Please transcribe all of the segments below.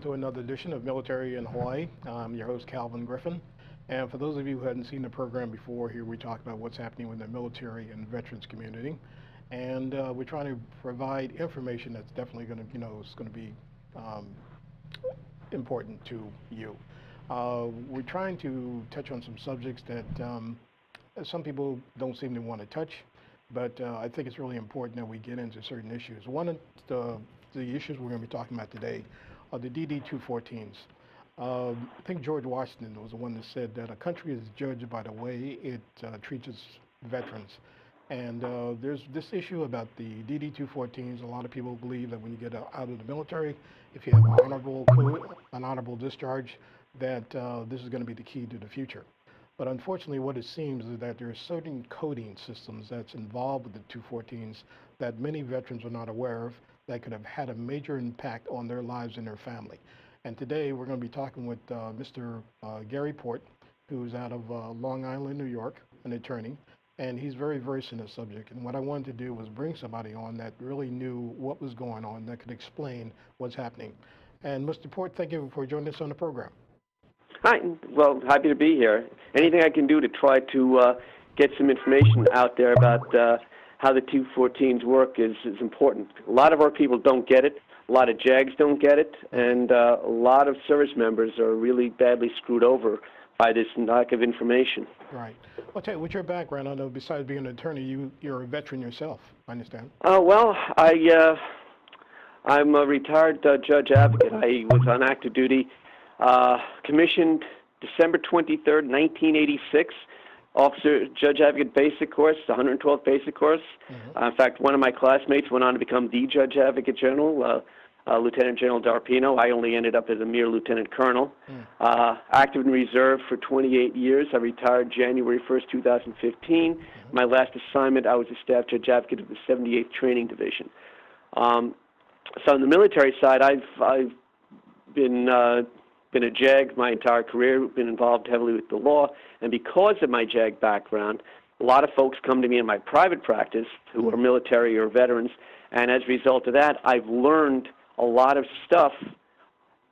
welcome to another edition of Military in Hawaii. I'm your host, Calvin Griffin. And for those of you who hadn't seen the program before, here we talk about what's happening with the military and veterans community. And uh, we're trying to provide information that's definitely going to, you know, is going to be um, important to you. Uh, we're trying to touch on some subjects that um, some people don't seem to want to touch, but uh, I think it's really important that we get into certain issues. One the, the issues we're going to be talking about today are the DD-214s. Um, I think George Washington was the one that said that a country is judged by the way it uh, treats its veterans. And uh, there's this issue about the DD-214s. A lot of people believe that when you get out of the military, if you have an honorable, an honorable discharge, that uh, this is going to be the key to the future. But unfortunately, what it seems is that there are certain coding systems that's involved with the 214s that many veterans are not aware of that could have had a major impact on their lives and their family. And today we're going to be talking with uh, Mr. Uh, Gary Port, who's out of uh, Long Island, New York, an attorney, and he's very versed in this subject. And what I wanted to do was bring somebody on that really knew what was going on, that could explain what's happening. And Mr. Port, thank you for joining us on the program. Hi. Well, happy to be here. Anything I can do to try to uh, get some information out there about uh, how the 214s work is, is important. A lot of our people don't get it. A lot of JAGs don't get it, and uh, a lot of service members are really badly screwed over by this lack of information. Right. Well, tell you, what's your background? I know besides being an attorney, you, you're a veteran yourself, I understand. Uh, well, I, uh, I'm a retired uh, judge advocate. I was on active duty, uh, commissioned December 23rd, 1986. Officer Judge Advocate Basic Course, 112th Basic Course. Mm-hmm. Uh, in fact, one of my classmates went on to become the Judge Advocate General. Uh, uh, Lieutenant General Darpino. I only ended up as a mere lieutenant colonel. Mm. Uh, active in reserve for 28 years. I retired January 1st, 2015. Mm-hmm. My last assignment, I was a staff judge advocate of the 78th Training Division. Um, so on the military side, I've I've been uh, been a JAG my entire career. Been involved heavily with the law, and because of my JAG background, a lot of folks come to me in my private practice who are military or veterans, and as a result of that, I've learned a lot of stuff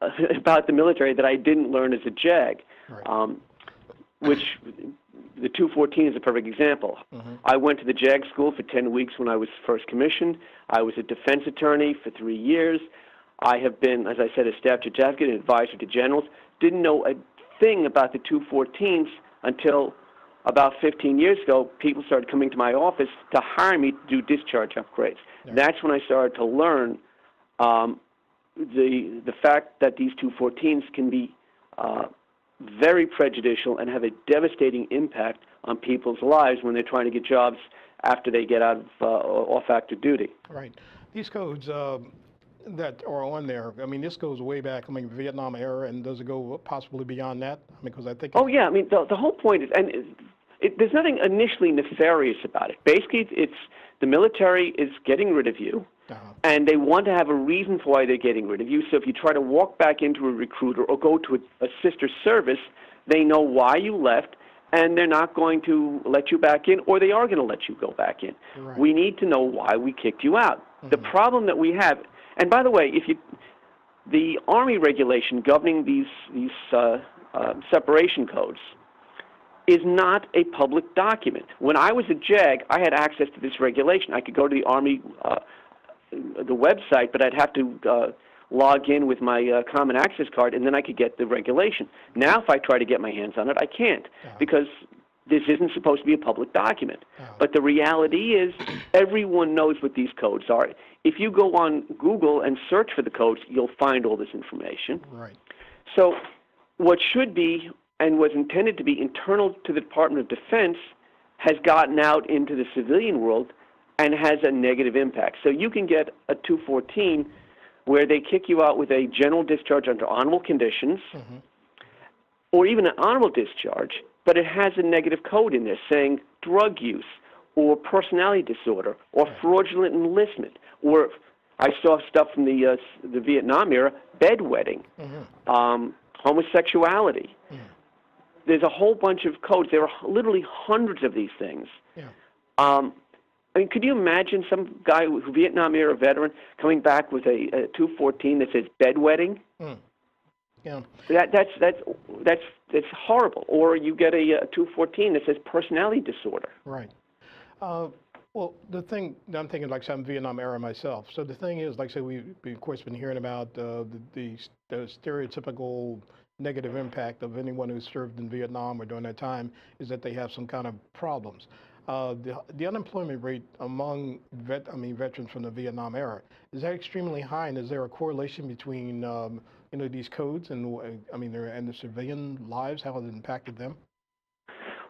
about the military that I didn't learn as a JAG, right. um, which the 214 is a perfect example. Mm-hmm. I went to the JAG school for 10 weeks when I was first commissioned. I was a defense attorney for three years. I have been, as I said, a staff judge advocate and advisor to generals. Didn't know a thing about the 214s until about 15 years ago. People started coming to my office to hire me to do discharge upgrades. Right. That's when I started to learn um, the the fact that these 214s can be uh, very prejudicial and have a devastating impact on people's lives when they're trying to get jobs after they get out of uh, off active duty. Right. These codes uh, that are on there. I mean, this goes way back. I mean, Vietnam era, and does it go possibly beyond that? I mean, because I think. Oh yeah. I mean, the the whole point is, and it, there's nothing initially nefarious about it. Basically, it's the military is getting rid of you. Uh-huh. And they want to have a reason for why they're getting rid of you. So if you try to walk back into a recruiter or go to a, a sister service, they know why you left, and they're not going to let you back in, or they are going to let you go back in. Right. We need to know why we kicked you out. Mm-hmm. The problem that we have, and by the way, if you, the Army regulation governing these these uh, uh, separation codes is not a public document. When I was a JAG, I had access to this regulation. I could go to the Army uh, the website, but I'd have to uh, log in with my uh, common access card, and then I could get the regulation. Now, if I try to get my hands on it, I can't uh-huh. because this isn't supposed to be a public document. Uh-huh. But the reality is, everyone knows what these codes are. If you go on Google and search for the codes, you'll find all this information. Right. So, what should be and was intended to be internal to the Department of Defense has gotten out into the civilian world and has a negative impact. So you can get a 214 where they kick you out with a general discharge under honorable conditions, mm-hmm. or even an honorable discharge, but it has a negative code in there saying drug use, or personality disorder, or fraudulent enlistment, or I saw stuff from the uh, the Vietnam era, bedwetting, mm-hmm. um, homosexuality. Mm. There's a whole bunch of codes. There are literally hundreds of these things. Yeah. Um, I mean, could you imagine some guy, who Vietnam era veteran, coming back with a, a 214 that says bedwetting? Mm. Yeah. That, that's, that's, that's, that's horrible. Or you get a, uh 214 that says personality disorder. Right. Uh, well, the thing I'm thinking, like, I'm Vietnam era myself. So the thing is, like, I said, we've, we, of course been hearing about uh, the, the the stereotypical negative impact of anyone who served in Vietnam or during that time is that they have some kind of problems. Uh, the, the unemployment rate among vet, I mean, veterans from the Vietnam era is that extremely high, and is there a correlation between um, you know these codes and I mean, their, and the civilian lives, how it impacted them?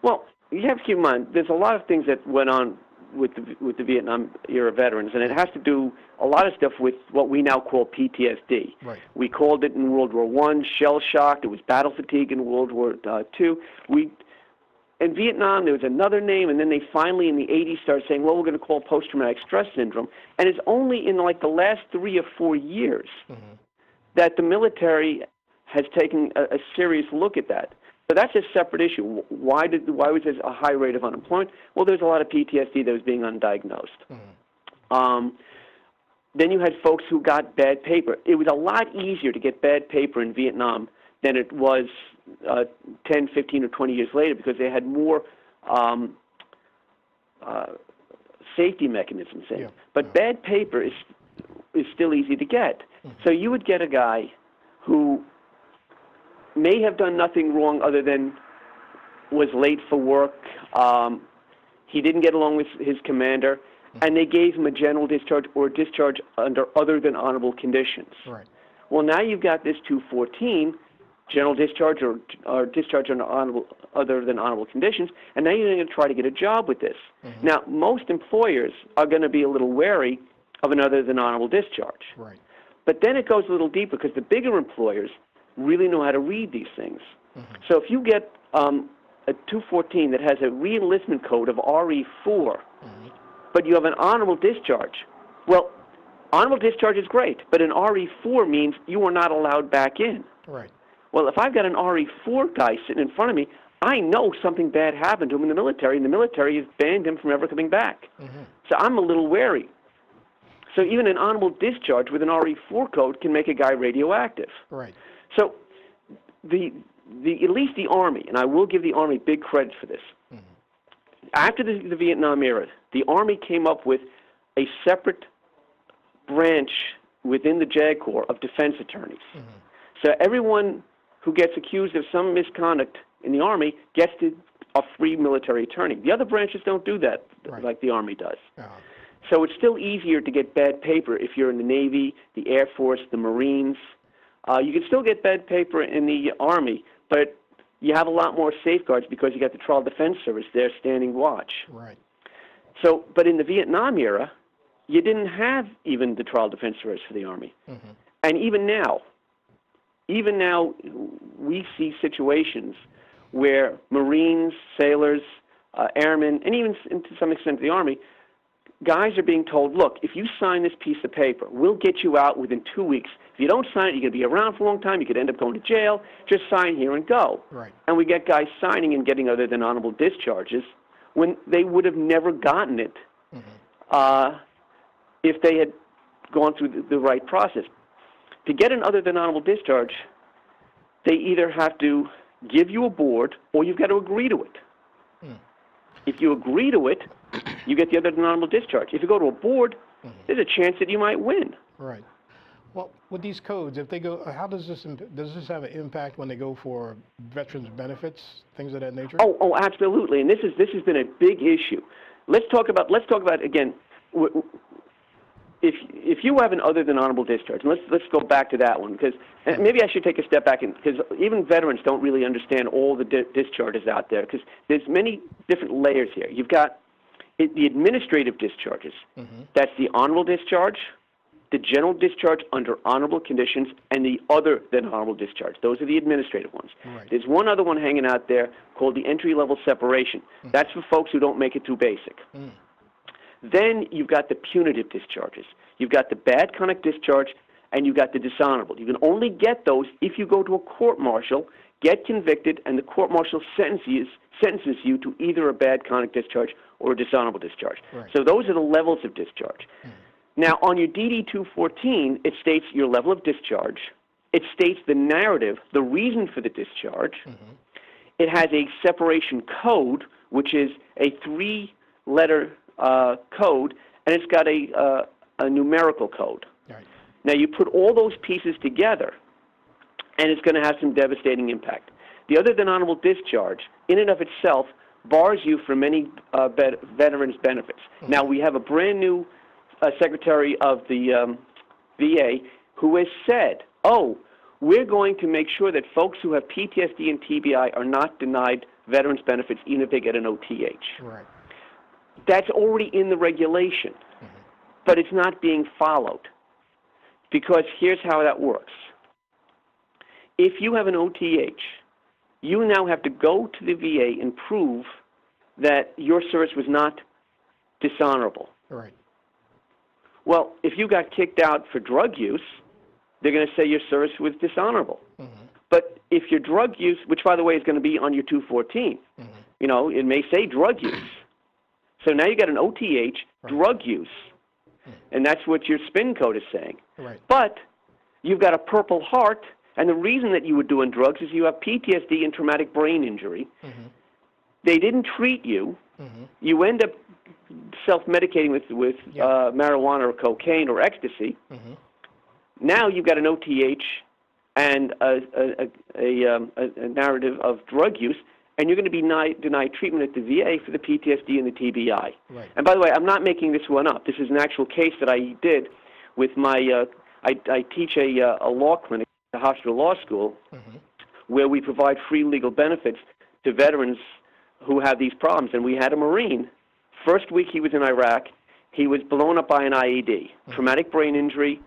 Well, you have to keep in mind, there's a lot of things that went on with the, with the Vietnam era veterans, and it has to do a lot of stuff with what we now call PTSD. Right. We called it in World War One shell shock. It was battle fatigue in World War uh, Two. We in Vietnam there was another name, and then they finally in the 80s started saying, well, we're going to call post-traumatic stress syndrome. And it's only in like the last three or four years Mm-hmm. That the military has taken a, a serious look at that. So that's a separate issue. Why did why was there a high rate of unemployment? Well, there's a lot of PTSD that was being undiagnosed. Um, then you had folks who got bad paper. It was a lot easier to get bad paper in Vietnam than it was uh, 10, 15, or 20 years later because they had more um, uh, safety mechanisms in. Yeah. But Yeah. bad paper is is still easy to get. Mm-hmm. So you would get a guy who may have done nothing wrong other than was late for work. Um, he didn't get along with his commander, mm-hmm. and they gave him a general discharge or a discharge under other than honorable conditions. Right. Well, now you've got this 214, general discharge or, or discharge under honorable, other than honorable conditions, and now you're going to try to get a job with this. Mm-hmm. Now, most employers are going to be a little wary of another than honorable discharge. Right. But then it goes a little deeper because the bigger employers really know how to read these things. So if you get um, a 214 that has a reenlistment code of RE4, but you have an honorable discharge, well, honorable discharge is great, but an RE4 means you are not allowed back in. Right. Well, if I've got an RE4 guy sitting in front of me, I know something bad happened to him in the military, and the military has banned him from ever coming back. So I'm a little wary. So even an honorable discharge with an RE4 code can make a guy radioactive. Right. So the the at least the army, and I will give the army big credit for this. After the, the Vietnam era, the army came up with a separate branch within the JAG Corps of defense attorneys. So everyone who gets accused of some misconduct in the army gets to, a free military attorney. The other branches don't do that Right. like the army does. Uh, So it's still easier to get bad paper if you're in the Navy, the Air Force, the Marines. Uh, you can still get bad paper in the Army, but you have a lot more safeguards because you got the Trial Defense Service there standing watch. right. So, but in the Vietnam era, you didn't have even the Trial Defense Service for the Army. And even now, even now, we see situations where Marines, sailors, uh, airmen, and even to some extent the Army, guys are being told, look, if you sign this piece of paper, we'll get you out within two weeks. If you don't sign it, you're going to be around for a long time. You could end up going to jail. Just sign here and go. Right. And we get guys signing and getting other than honorable discharges when they would have never gotten it uh, if they had gone through the, the right process. To get an other than honorable discharge, they either have to give you a board or you've got to agree to it. If you agree to it, you get the other than honorable discharge. If you go to a board, mm-hmm. there's a chance that you might win. Right. Well, with these codes, if they go, how does this does this have an impact when they go for veterans benefits, things of that nature? Oh, oh, absolutely. And this is this has been a big issue. Let's talk about let's talk about again. If if you have an other than honorable discharge, and let's let's go back to that one because and mm-hmm. maybe I should take a step back and because even veterans don't really understand all the di- discharges out there because there's many different layers here. You've got it, the administrative discharges. Mm-hmm. That's the honorable discharge, the general discharge under honorable conditions, and the other than honorable discharge. Those are the administrative ones. Right. There's one other one hanging out there called the entry level separation. Mm-hmm. That's for folks who don't make it through basic. Mm. Then you've got the punitive discharges. You've got the bad conduct discharge, and you've got the dishonorable. You can only get those if you go to a court martial, get convicted, and the court martial sentences sentences you to either a bad conduct discharge or a dishonorable discharge. Right. So those are the levels of discharge. Now, on your DD 214, it states your level of discharge, it states the narrative, the reason for the discharge. Mhm. It has a separation code, which is a three-letter uh, code, and it's got a, uh, a numerical code. Right. Now you put all those pieces together, and it's going to have some devastating impact. The other than honorable discharge, in and of itself, bars you from any uh, vet- veterans benefits. Now we have a brand new uh, secretary of the um, VA who has said, "Oh, we're going to make sure that folks who have PTSD and TBI are not denied veterans benefits even if they get an OTH." Right. That's already in the regulation, but it's not being followed. Because here's how that works. If you have an OTH, you now have to go to the VA and prove that your service was not dishonorable. Right. Well, if you got kicked out for drug use, they're going to say your service was dishonorable. Mhm. But if your drug use, which by the way is going to be on your 214, Mhm. you know, it may say drug use. So now you got an OTH, drug use. And that's what your spin code is saying. Right. But you've got a purple heart, and the reason that you were doing drugs is you have PTSD and traumatic brain injury. Mhm. They didn't treat you. Mhm. You end up self-medicating with with Yeah. uh, marijuana or cocaine or ecstasy. Mhm. Now you've got an OTH and a, a, a, a, um, a, narrative of drug use, and you're going to be denied, denied treatment at the VA for the PTSD and the TBI. Right. And by the way, I'm not making this one up. This is an actual case that I did with my. Uh, I, I teach a, uh, a law clinic the Hofstra Law School Mhm. where we provide free legal benefits to veterans who have these problems. And we had a Marine. First week he was in Iraq, he was blown up by an IED, traumatic brain injury,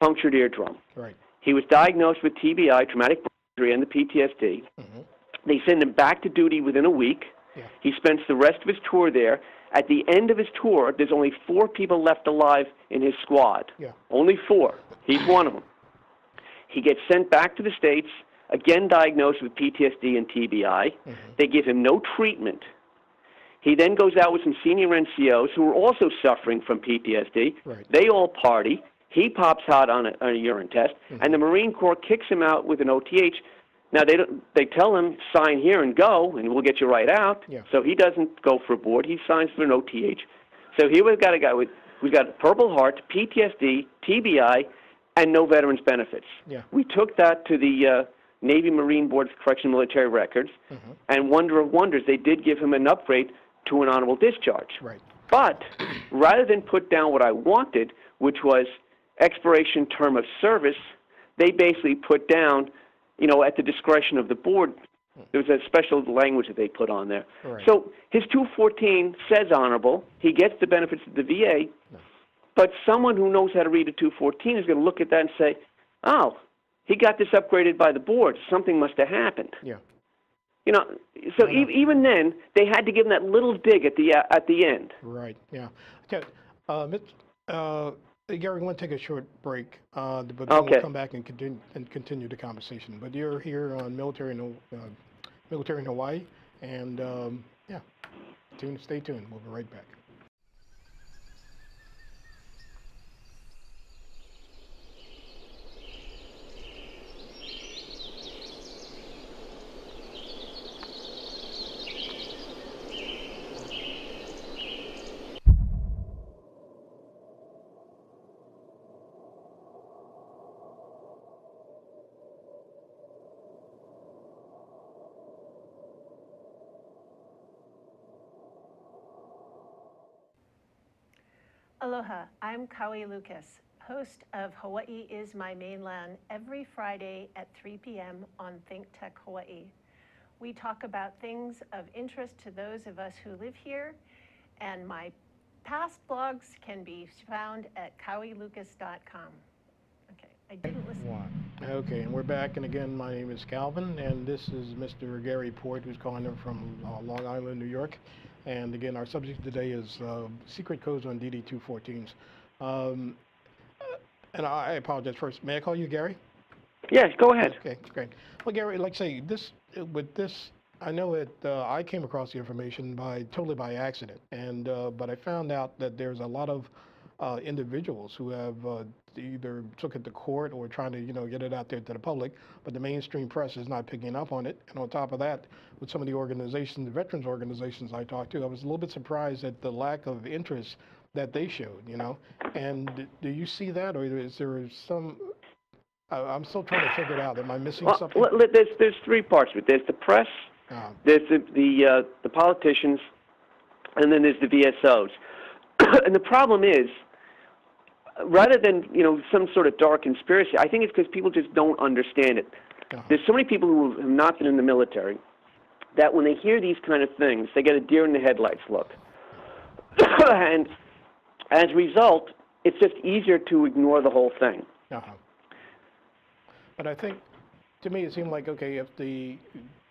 punctured eardrum. Right. He was diagnosed with TBI, traumatic brain injury, and the PTSD. Mhm. They send him back to duty within a week. Yeah. He spends the rest of his tour there. At the end of his tour, there's only four people left alive in his squad. Yeah. Only four. He's one of them. He gets sent back to the States, again diagnosed with PTSD and TBI. Mhm. They give him no treatment. He then goes out with some senior NCOs who are also suffering from PTSD. Right. They all party. He pops out on a, on a urine test, and the Marine Corps kicks him out with an OTH. Now they don't, they tell him sign here and go, and we'll get you right out. Yeah. So he doesn't go for a board. He signs for an OTH. So here we've got a guy with we've got Purple Heart, PTSD, TBI, and no veterans benefits. Yeah. We took that to the uh, Navy Marine Board of Correctional Military Records, Mhm. and wonder of wonders, they did give him an upgrade to an honorable discharge. Right. But rather than put down what I wanted, which was expiration term of service, they basically put down, you know, at the discretion of the board. There was a special language that they put on there. Right. So his 214 says honorable. He gets the benefits of the VA. But someone who knows how to read a 214 is going to look at that and say, oh, he got this upgraded by the board. Something must have happened. Yeah. You know, so know. e- even then, they had to give him that little dig at the, uh, at the end. Right. Yeah. Okay. Uh, uh, Gary, we want to take a short break, uh, but then Okay. we'll come back and continue and continue the conversation. But you're here on military in uh, military in Hawaii, and um, yeah, tune, stay tuned. We'll be right back. Aloha, I'm Kaui Lucas, host of Hawaii is My Mainland every Friday at 3 p.m. on Think Tech Hawaii. We talk about things of interest to those of us who live here, and my past blogs can be found at kauilucas.com. Okay, I didn't listen. Okay, and we're back, and again, my name is Calvin, and this is Mr. Gary Port, who's calling in from uh, Long Island, New York. And again, our subject today is uh, secret codes on DD-214s. Um, uh, and I apologize first. May I call you Gary? Yes, go ahead. Okay, great. Well, Gary, like I say, this with this, I know it. Uh, I came across the information by totally by accident, and uh, but I found out that there's a lot of uh, individuals who have uh, either took it to court or trying to, you know, get it out there to the public, but the mainstream press is not picking up on it. And on top of that, with some of the organizations, the veterans organizations I talked to, I was a little bit surprised at the lack of interest that they showed, you know? And do you see that, or is there some, I, I'm still trying to figure it out. Am I missing Well, something? l- l- there's there's three parts to it. There's the press, Uh, there's the the, uh, the politicians, and then there's the VSOs. and the problem is, rather than you know some sort of dark conspiracy, I think it's because people just don't understand it. uh-huh. There's so many people who have not been in the military that when they hear these kind of things, they get a deer in the headlights look. and as a result, it's just easier to ignore the whole thing. Uh-huh. But I think, to me, it seemed like, okay, if the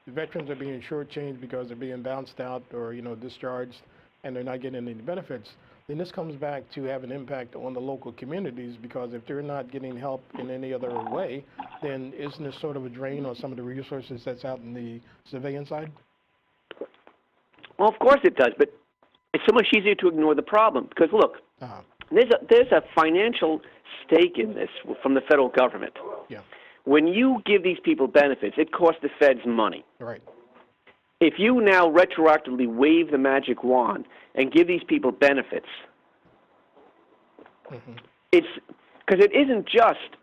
veterans are being shortchanged because they're being bounced out or, you know, discharged and they're not getting any benefits, then this comes back to have an impact on the local communities because if they're not getting help in any other way, then isn't this sort of a drain on some of the resources that's out in the civilian side? Well, of course it does, but it's so much easier to ignore the problem because look, Uh-huh. there's a there's a financial stake in this from the federal government. Yeah, When you give these people benefits, it costs the feds money. right. If you now retroactively wave the magic wand and give these people benefits, Mhm. it's because it isn't just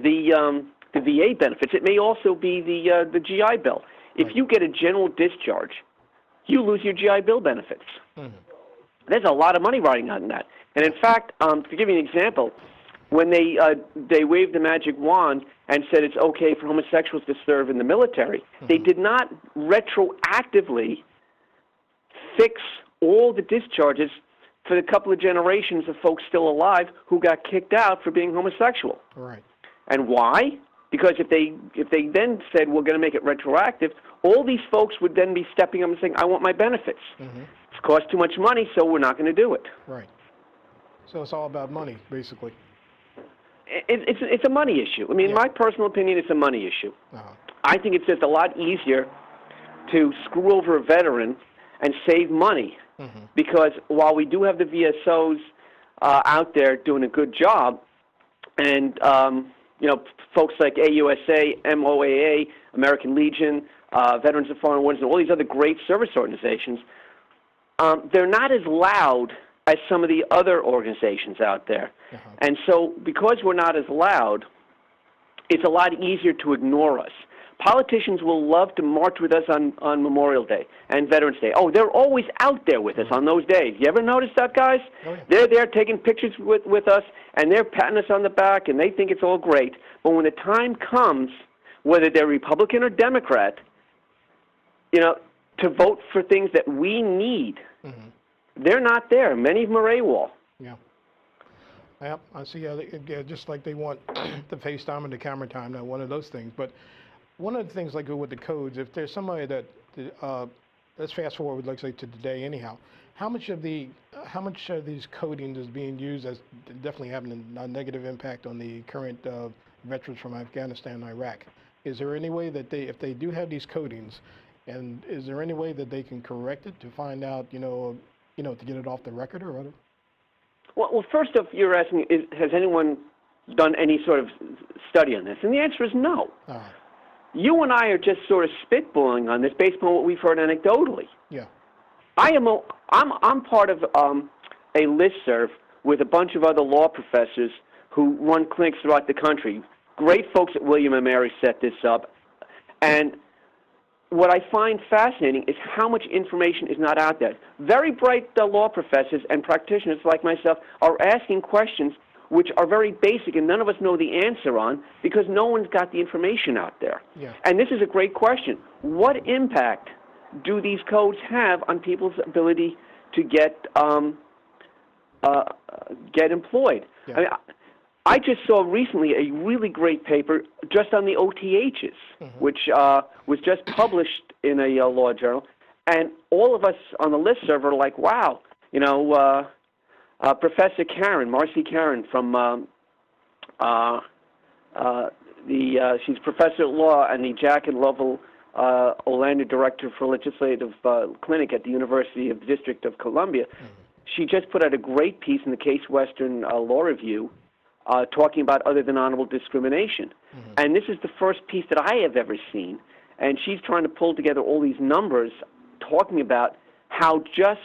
the um, the VA benefits. It may also be the uh, the GI Bill. If Right. you get a general discharge, you lose your GI Bill benefits. Mhm. There's a lot of money riding on that. And in fact, um, to give you an example, when they uh, they waved the magic wand and said it's okay for homosexuals to serve in the military, they did not retroactively fix all the discharges for the couple of generations of folks still alive who got kicked out for being homosexual. Right. And why? Because if they if they then said we're going to make it retroactive, all these folks would then be stepping up and saying, "I want my benefits." Mhm. It's cost too much money, so we're not going to do it. Right. So it's all about money, basically. It, it's it's a money issue. I mean, Yeah. my personal opinion, it's a money issue. Uh-huh. I think it's just a lot easier to screw over a veteran and save money Mhm. because while we do have the VSOs uh, out there doing a good job, and um, you know, folks like AUSA, MOAA, American Legion, uh, Veterans of Foreign Wars, and all these other great service organizations, um, they're not as loud as some of the other organizations out there. Uh-huh. And so, because we're not as loud, it's a lot easier to ignore us. Politicians will love to march with us on, on Memorial Day and Veterans Day. Oh, they're always out there with us on those days. You ever notice that, guys? Oh, yeah. They're there taking pictures with, with us, and they're patting us on the back, and they think it's all great. But when the time comes, whether they're Republican or Democrat, you know, to vote for things that we need, Mhm. They're not there. Many of them are AWOL. Yeah. Yep, I see they, yeah, just like they want the face time and the camera time, now one of those things. But one of the things like with the codes, if there's somebody that, uh, let's fast forward, let's say to today anyhow, how much of the, how much of these coding is being used as definitely having a, a negative impact on the current uh, veterans from Afghanistan and Iraq? Is there any way that they, if they do have these codings, and is there any way that they can correct it to find out, you know, you know, to get it off the record or whatever? Well, well, first off, you're asking, is, has anyone done any sort of study on this? And the answer is no. Uh, You and I are just sort of spitballing on this based on what we've heard anecdotally. yeah. I am a, I'm, I'm part of um, a listserv with a bunch of other law professors who run clinics throughout the country. Great folks at William and Mary set this up. And what I find fascinating is how much information is not out there. Very bright uh, law professors and practitioners like myself are asking questions which are very basic and none of us know the answer on because no one's got the information out there. Yeah. And this is a great question. What impact do these codes have on people's ability to get um, uh, get employed? Yeah. I, mean, I- just saw recently a really great paper just on the OTHs, which uh, was just published in a uh, law journal, and all of us on the list listserv are like, "Wow, you know." Uh, uh, Professor Karin, Marcy Karin from um, uh, uh, the uh, she's professor at law and the Jack and Lovell uh, Olender Director for Legislative uh, Clinic at the University of the District of Columbia. She just put out a great piece in the Case Western uh, Law Review uh, talking about other than honorable discrimination. And this is the first piece that I have ever seen. And she's trying to pull together all these numbers talking about how just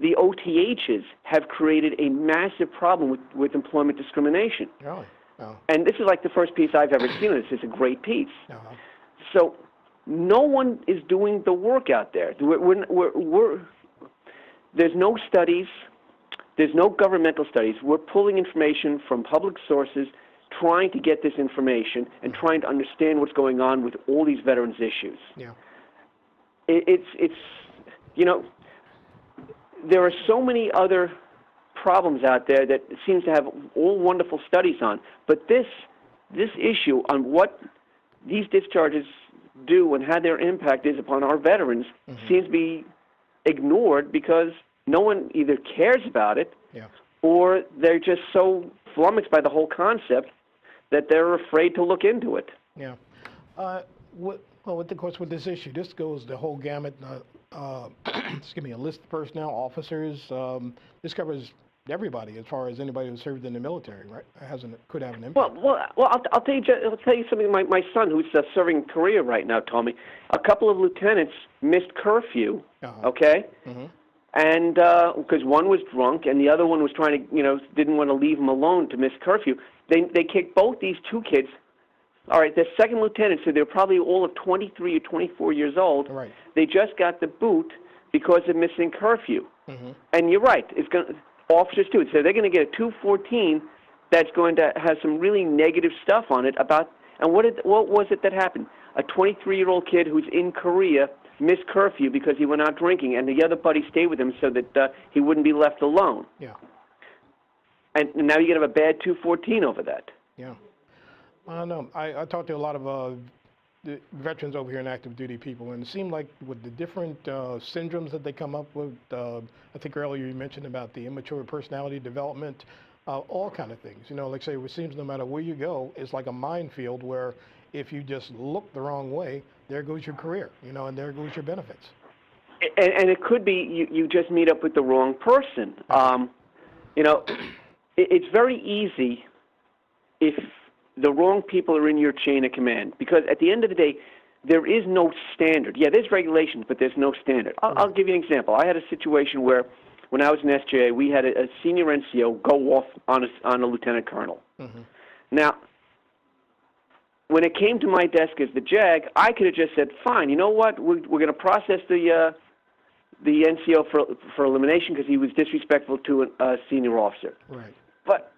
the OTHs have created a massive problem with, with employment discrimination. Really? Oh, And this is like the first piece I've ever seen. This is a great piece. uh-huh. So no one is doing the work out there. We're, we're, we're, we're, there's no studies, there's no governmental studies. We're pulling information from public sources, trying to get this information and mm. trying to understand what's going on with all these veterans' issues. Yeah. It, it's, it's, you know, there are so many other problems out there that seems to have all wonderful studies on, but this, this issue on what these discharges do and how their impact is upon our veterans mm-hmm. seems to be ignored because no one either cares about it Yeah. or they're just so flummoxed by the whole concept that they're afraid to look into it. Yeah. Uh, what, well, with, of course, with this issue, this goes the whole gamut. Uh, uh, excuse me, enlisted personnel, officers. Um, this covers everybody as far as anybody who served in the military, right? Has an, could have an impact. Well, well, well. I'll, I'll tell you. I'll tell you something. My my son, who's uh, serving in Korea right now, told me a couple of lieutenants missed curfew. Uh-huh. Okay, Mhm. And because one was drunk and the other one was trying to, you know, didn't want to leave him alone to miss curfew. They they kicked both these two kids. All right, the second lieutenant, so they're probably all of 23 or 24 years old. Right. They just got the boot because of missing curfew. Mm-hmm. And you're right. It's going officers too. So they're going to get a 214 that's going to have some really negative stuff on it about. And what did what was it that happened? A 23 year old kid who's in Korea missed curfew because he went out drinking, and the other buddy stayed with him so that uh, he wouldn't be left alone. Yeah. And now you're going to have a bad 214 over that. Yeah. I don't know. I, I talked to a lot of uh, the veterans over here and active duty people, and it seemed like with the different uh, syndromes that they come up with, uh, I think earlier you mentioned about the immature personality development, uh, all kind of things. You know, like say, it seems no matter where you go, it's like a minefield where if you just look the wrong way, there goes your career, you know, and there goes your benefits. and, and it could be you, you just meet up with the wrong person. Um, you know, it, it's very easy if the wrong people are in your chain of command because at the end of the day, there is no standard. Yeah, there's regulations, but there's no standard. I'll, I'll give you an example. I had a situation where, when I was in SJA, we had a, a senior NCO go off on a, on a lieutenant colonel. Now, when it came to my desk as the JAG, I could have just said, "Fine, you know what? We're, we're going to process the uh, the NCO for for elimination because he was disrespectful to a, senior officer." Right. But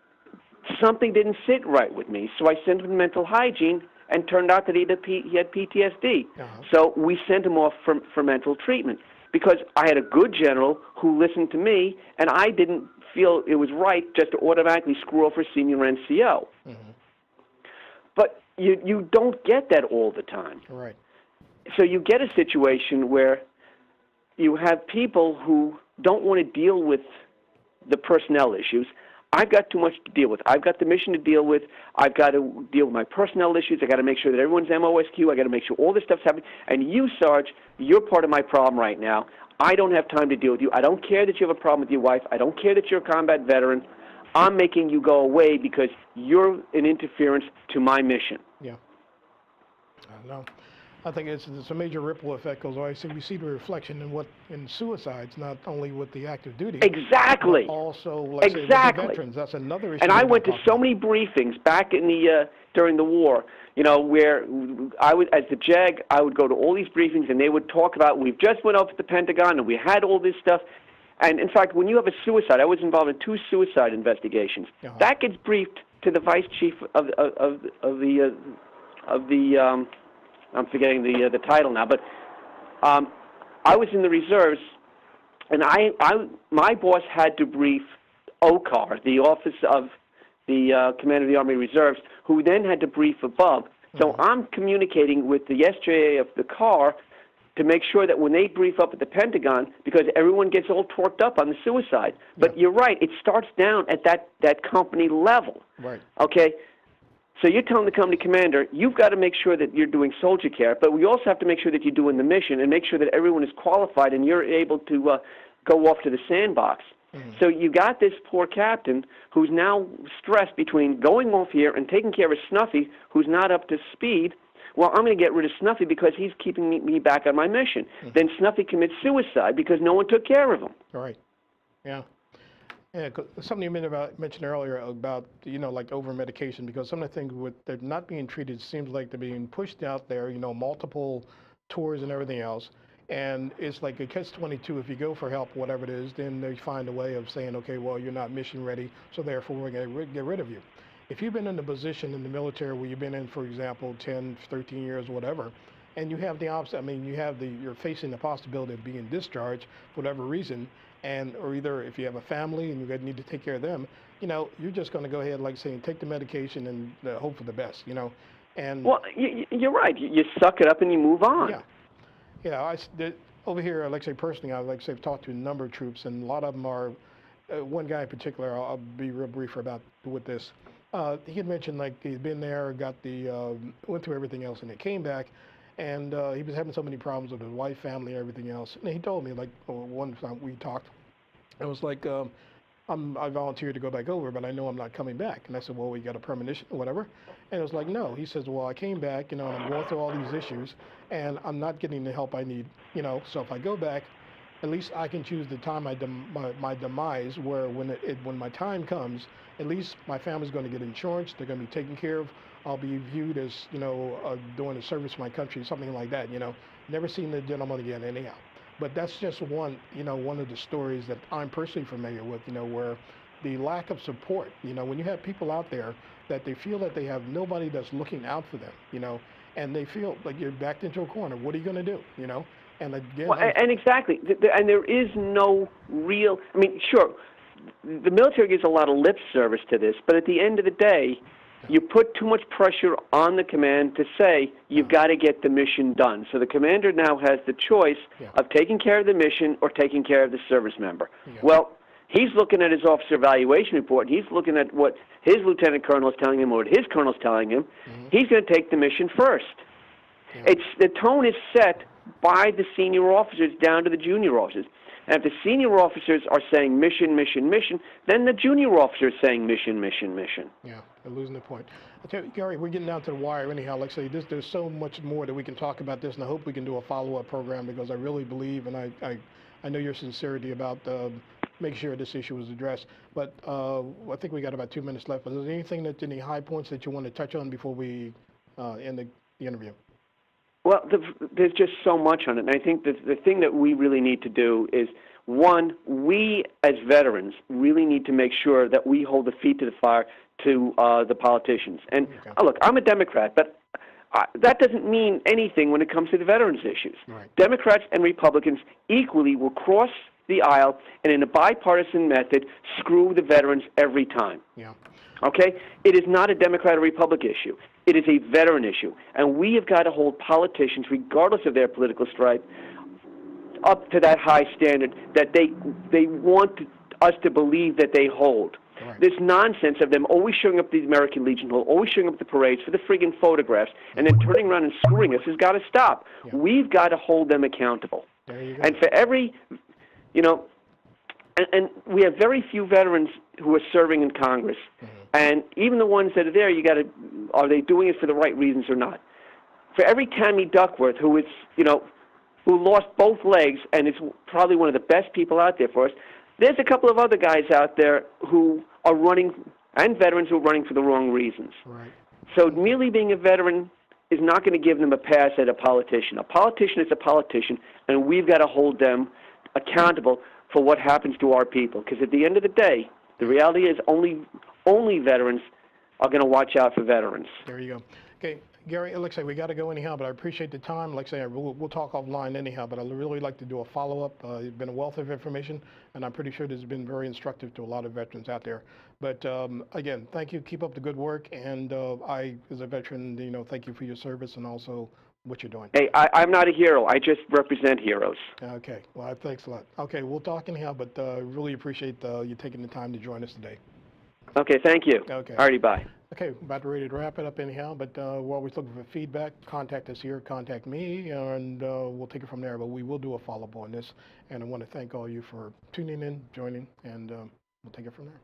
something didn't sit right with me, so I sent him to mental hygiene, and turned out that he had, P, he had PTSD. Uh-huh. So we sent him off for for mental treatment because I had a good general who listened to me, and I didn't feel it was right just to automatically screw over a senior NCO. But you you don't get that all the time Right. so you get a situation where you have people who don't want to deal with the personnel issues. I've got too much to deal with. I've got the mission to deal with. I've got to deal with my personnel issues. I got to make sure that everyone's MOSQ. I got to make sure all this stuff's happening. And you, Sarge, you're part of my problem right now. I don't have time to deal with you. I don't care that you have a problem with your wife. I don't care that you're a combat veteran. I'm making you go away because you're an interference to my mission. Yeah. I know. I think it's, it's a major ripple effect because I see we see the reflection in what in suicides, not only with the active duty, Exactly. also like I say, veterans. That's another issue. And I went to so about. many briefings back in the uh, during the war. You know, where I would, as the JAG, I would go to all these briefings, and they would talk about we've just went over to the Pentagon, and we had all this stuff. And in fact, when you have a suicide, I was involved in two suicide investigations. Uh-huh. That gets briefed to the vice chief of of of, of the uh, of the um, I'm forgetting the uh, the title now, but um, I was in the reserves, and I, I my boss had to brief OCAR, the Office of the uh, Commander of the Army Reserves, who then had to brief above. So I'm communicating with the SJA of the car to make sure that when they brief up at the Pentagon, because everyone gets all torqued up on the suicide. But you're right; it starts down at that that company level. Right. Okay. So you're telling the company commander, you've got to make sure that you're doing soldier care, but we also have to make sure that you're doing the mission and make sure that everyone is qualified and you're able to uh, go off to the sandbox. So you got this poor captain who's now stressed between going off here and taking care of Snuffy, who's not up to speed. Well, I'm going to get rid of Snuffy because he's keeping me- me back on my mission. Mm-hmm. Then Snuffy commits suicide because no one took care of him. All right. Yeah. Yeah, something you mentioned about uh, mentioned earlier about you know like over medication because some of the things with they're not being treated seems like they're being pushed out there. You know, multiple tours and everything else, and it's like a catch twenty two. If you go for help, whatever it is, then they find a way of saying, okay, well you're not mission ready, so therefore we're going to get rid of you. If you've been in a position in the military where you've been in, for example, 10, 13 years, whatever, and you have the opposite. I mean, you have the you're facing the possibility of being discharged for whatever reason, and or either if you have a family and you need to take care of them, you know, you're just going to go ahead, like saying, take the medication and uh, hope for the best, you know, and Well, you, you're right. You, you suck it up and you move on. yeah, you know, I the- over here, like I say personally, I like say I've talked to a number of troops, and a lot of them are. Uh, one guy in particular, I'll, I'll be real brief about with this. Uh, he had mentioned like he'd been there, got the uh, went through everything else, and it came back, and uh, he was having so many problems with his wife, family, everything else. And he told me like uh, one time we talked, it was like. Um, I'm, I volunteered to go back over, but I know I'm not coming back. And I said, well, we got a premonition or whatever. And it was like, no. He says, well, I came back, you know, and I'm going through all these issues, and I'm not getting the help I need, you know. So if I go back, at least I can choose the time I dem- my, my demise, where when it, it when my time comes, at least my family's going to get insurance. They're going to be taken care of. I'll be viewed as, you know, uh, doing a service to my country, something like that. You know, never seen the gentleman again, anyhow. But that's just one, you know, one of the stories that I'm personally familiar with, you know, where the lack of support, you know, when you have people out there that they feel that they have nobody that's looking out for them, you know, and they feel like you're backed into a corner. What are you going to do, you know? And again, Well, and exactly, and there is no real. I mean, sure, the military gives a lot of lip service to this, but at the end of the day, you put too much pressure on the command to say you've got to get the mission done. So the commander now has the choice Yeah. of taking care of the mission or taking care of the service member. Yeah. Well, he's looking at his officer evaluation report. He's looking at what his lieutenant colonel is telling him or what his colonel is telling him. He's going to take the mission first. It's the tone is set by the senior officers down to the junior officers. And if the senior officers are saying mission, mission, mission, then the junior officer is saying mission, mission, mission. Yeah, they're losing the point. You, Gary, we're getting down to the wire anyhow. Like I say, this, there's so much more that we can talk about this, and I hope we can do a follow-up program because I really believe, and I, I, I know your sincerity about uh, making sure this issue was addressed. But uh, I think we got about two minutes left. But is there anything that any high points that you want to touch on before we uh, end the, the interview? Well, the, there's just so much on it. And I think that the thing that we really need to do is one, we as veterans really need to make sure that we hold the feet to the fire to uh, the politicians. And Okay. uh, look, I'm a Democrat, but uh, that doesn't mean anything when it comes to the veterans issues. Right. Democrats and Republicans equally will cross the aisle and, in a bipartisan method, screw the veterans every time. Yeah. Okay? It is not a Democrat or Republican issue. It is a veteran issue. And we have got to hold politicians, regardless of their political stripe, up to that high standard that they, they want us to believe that they hold. Right. This nonsense of them always showing up at the American Legion Hall, always showing up at the parades for the friggin' photographs, and then turning around and screwing us has got to stop. Yeah. We've got to hold them accountable. There you go. And for every, you know, and, and we have very few veterans who are serving in Congress. Mm-hmm. And even the ones that are there, you got to, are they doing it for the right reasons or not? For every Tammy Duckworth who is, you know, who lost both legs and is probably one of the best people out there for us, there's a couple of other guys out there who are running, and veterans who are running for the wrong reasons. right. So merely being a veteran is not going to give them a pass at a politician. A politician is a politician, and we've got to hold them accountable for what happens to our people. Because at the end of the day, the reality is only only veterans are going to watch out for veterans. There you go. Okay, Gary, it looks like we got to go anyhow, but I appreciate the time. Like I say, we'll, we'll talk offline anyhow, but I'd really like to do a follow-up. Uh, it's been a wealth of information, and I'm pretty sure this has been very instructive to a lot of veterans out there. But um, again, thank you. Keep up the good work, and uh, I, as a veteran, you know, thank you for your service and also what you're doing. Hey, I, I'm not a hero. I just represent heroes. Okay, well, thanks a lot. Okay, we'll talk anyhow, but uh, really appreciate uh, you taking the time to join us today. Okay, thank you. Okay. Alrighty, bye. Okay, about ready to wrap it up anyhow, but uh, we're always looking for feedback. Contact us here, contact me, and uh, we'll take it from there. But we will do a follow-up on this, and I want to thank all you for tuning in, joining, and um, we'll take it from there.